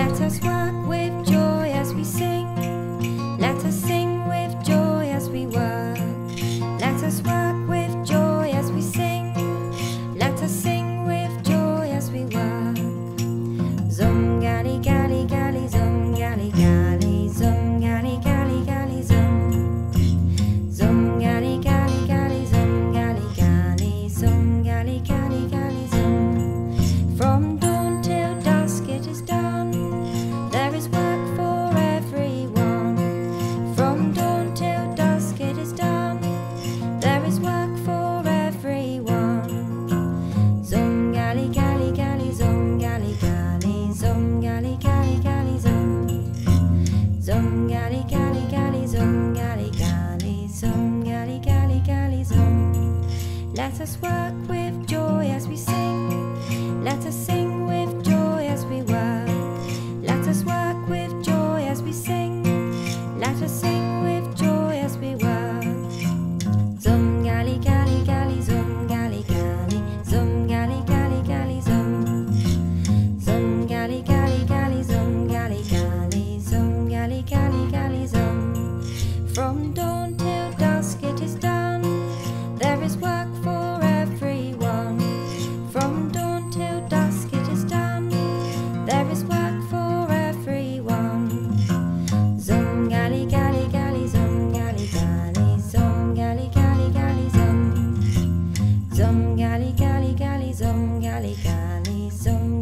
Let us work with joy as we sing. Let us work with joy as we sing. Let us sing. zum gali gali gali zum gali gali zum